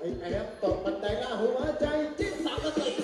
ไอ้แอมตกบันไดล่าหัวใจจิ้นสามกระติก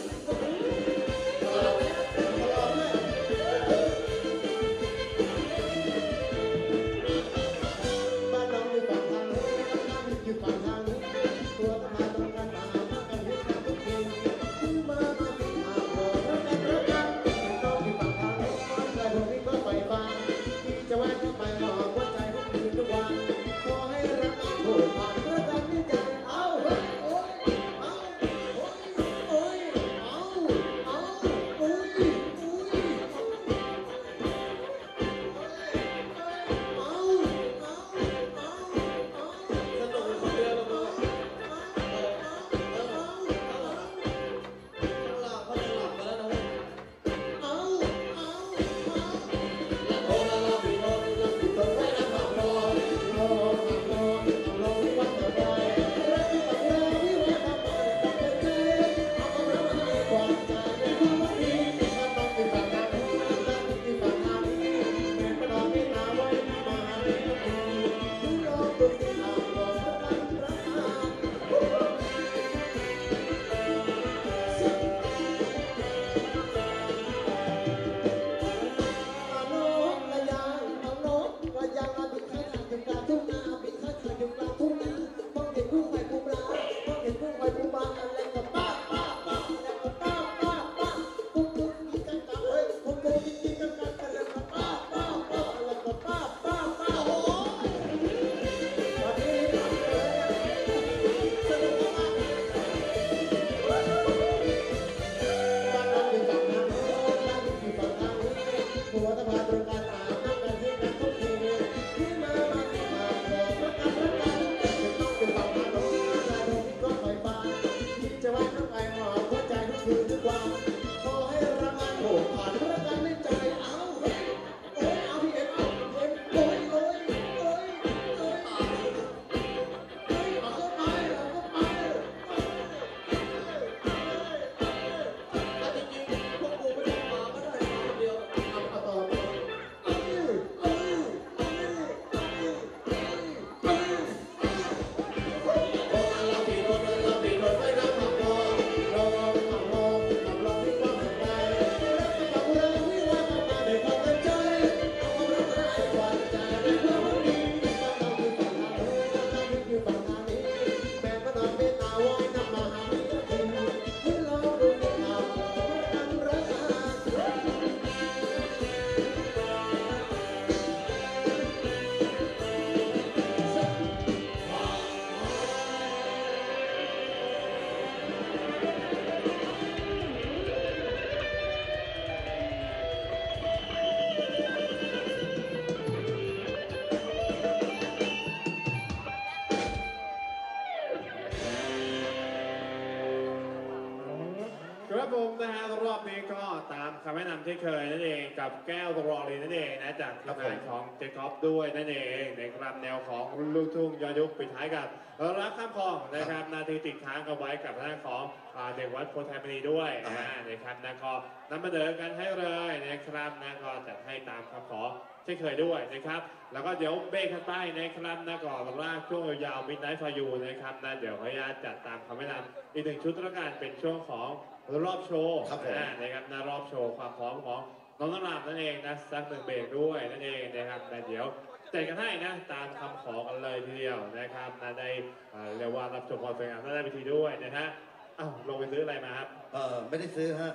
Lord, the Bible, ที่เคยนั่นเองกับแก้วตรอเลยนั่นเองนะจากครับทำงานของเจคอบด้วยนั่นเองในครับแนวของลูกทุ่งย้อนยุคปิดท้ายกับรักข้ามคลองนะครับนาทีติดค้างกันไว้กับทางของอ่าเด็กวัดโพธิ์ไทยมณีด้วยอ่าอ่านะครับนะก็นำมาเสนอกันให้เลยนะครับนะก็จัดให้ตามคำขอเช่นเคยด้วยนะครับ แล้วก็เดี๋ยวเบรกข้างใต้นะครับนะก่อนลากช่วงยาวมิดไนท์ฟายูนะครับนะเดี๋ยวขออนุญาตจัดตามคำแนะนำอีกหนึ่งชุดแล้วกันเป็นช่วงของ รอบโชว์ครับผม อ่านะครับนารอบโชว์ความพร้อมของน้องน้ำรามนั่นเองนะสักหนึ่งเบรกด้วยนั่นเองนะครับแต่เดี๋ยวแจกกันให้นะตามคำขอกันเลยทีเดียวนะครับนะได้เอ่อเรียกว่ารับชมความสวยงามได้ไปทีด้วยนะฮะอ้าวลงไปซื้ออะไรมาครับ เออไม่ได้ซื้อฮะ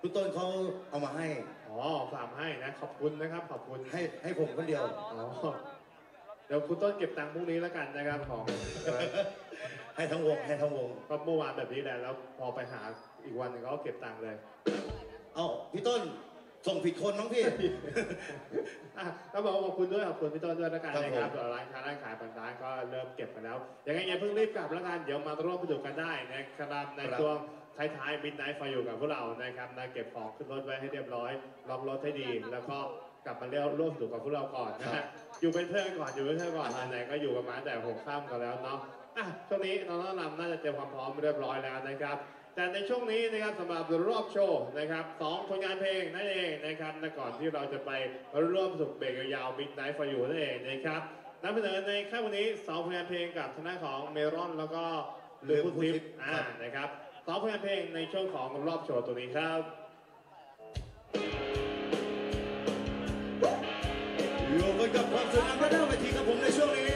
คุณต้นเขาเอามาให้อ๋อฝากให้นะ ขอบคุณนะครับ ขอบคุณให้ให้ผมคนเดียว อ๋อเดี๋ยวคุณต้นเก็บตังค์พรุ่งนี้แล้วกันนะครับของเอ่อให้ทั้งวงให้ทั้งวง ก็เมื่อวานแบบนี้แหละแล้วพอไปหา อีกวันหนึ่งก็เก็บตังค์เลยเอ้าพี่ต้นส่งผิดคนน้องพี่ อะก็บอกว่าขอบคุณด้วยขอบคุณพี่ต้นด้วยแล้วกันครับนะครับผมส่วนร้านค้าร้านขายต่างๆก็เริ่มเก็บกันแล้วยังไงอย่าเพิ่งรีบกลับแล้วกันเดี๋ยวมาร่วมสนุกกันได้นะครับในช่วงท้ายๆ Midnight for You กับพวกเรานะครับนะเก็บของขึ้นรถไว้ให้เรียบร้อยล็อกรถให้ดี แล้วก็กลับมาเรียร่วมสนุกกับพวกเราก่อนนะฮะอยู่เป็นเพื่อนก่อนอยู่เป็นเพื่อนก่อนไหนๆก็อยู่กันมาตั้งแต่หกข้ามกันแล้วเนาะอะช่วงนี้น้องน้องนำน่าจะเตรียมความพร้อมเรียบร้อยแล้วนะครับ แต่ในช่วงนี้นะครับสำหรับรอบโชว์นะครับสองผลงานเพลงนั่นเองนะครับและก่อนที่เราจะไปร่วมสุขเบรกยาวๆ Midnight for You นั่นเองนะครับนำเสนอในค่ำวันนี้สองผลงานเพลงกับทางด้านของเมรอนแล้วก็ลืมพูดทิปอ่านะครับสองผลงานเพลงในช่วงของรอบโชว์ตัวนี้ครับอยู่กันกับความสวยงามพระเจ้าเวทีกับผมในช่วงนี้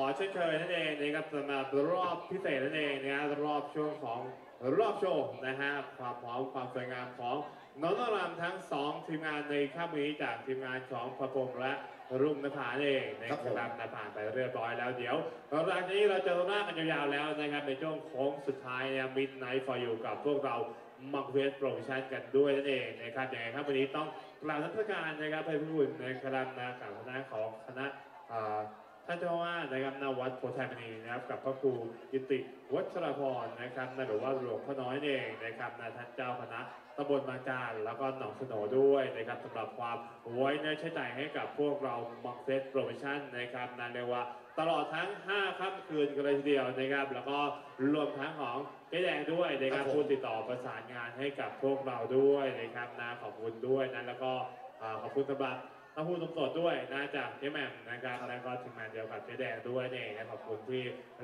อเช่นเคยนั่นเองนะครับสำหรับรอบพิเศษนั่นเองนะฮะรอบช่วงของรอบโชว์นะฮะความพร้อมความสวยงามของน้องนรำทั้งสองทีมงานในค่ำนี้จากทีมงานของพระพรหมและรุ่งนภานั่นเองนะคครัรับบผมนะผ่านไปเรียบร้อยแล้วเดี๋ยวหลังจากนี้เราจะลากกันยาวๆแล้วนะครับในช่วงโค้งสุดท้ายเนี่ยมิดไนท์ฟอร์ยูกับพวกเรามักเวสโปรโมชั่นกันด้วยนั่นเองนะครับยังไงครับวันนี้ต้องกราบทัศการนะครับให้ผู้บุญนะครับนะกับคณะของคณะอ่า ท่านเจ้าอาวาสนะครับณวัดโพธิ์ไทยมณีนะครับ กับพระครูกิติวัชรพรนะครับนะหรือว่าหลวงพ่อน้อยเองนะครับนะท่านเจ้าคณะตำบลบางการแล้วก็หนองสโหนด้วยนะครับสำหรับความไว้เนื้อเชื่อใจให้กับพวกเรามักเซตโปรโมชั่นนะครับนั่นเรียกว่าตลอดทั้ง 5ค่ำคืนกันเลยทีเดียวนะครับ แล้วก็รวมทั้งของเจ๊แดงด้วยนะครับครับผมผู้ติดต่อประสานงานให้กับพวกเราด้วยนะครับนะขอบคุณด้วยนะแล้วก็อ่าขอบคุณสำหรับ ต้องพูดตรงๆด้วยนะจากเจ๊แหม่มนะครับแล้วก็ทีมงานเดียวกับเจ๊แดงด้วยนี่นะขอบคุณที่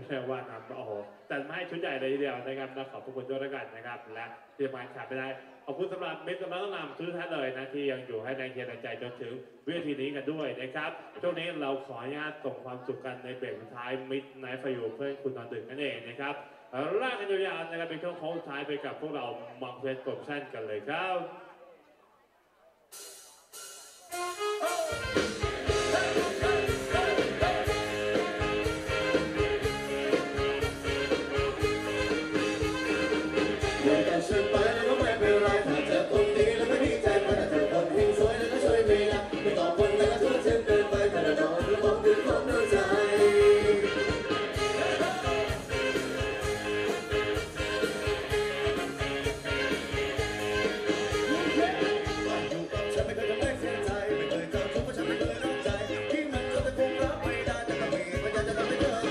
เรียกว่านำโอ้โหจัดมาให้ชุดใหญ่เลยทีเดียวนะครับนะขอบคุณด้วยแล้วกันนะครับ และทีมงานขาดไม่ได้ขอบคุณสำหรับมิตรและต้องนำทุกท่านเลยนะที่ยังอยู่ให้แรงเชียร์แรงใจจนถึงวินาทีนี้กันด้วยนะครับช่วงนี้เราขออนุญาตส่งความสุขกันในเบรกสุดท้ายมิดไนท์ไฟอยู่เพื่อนคุณนอนดึกนั่นเองนะครับลากกันยาวๆนะครับเป็นช่วงโค้งสุดท้ายไปกับพวกเรามังเพชรกบชั่นกันเลยครับ เ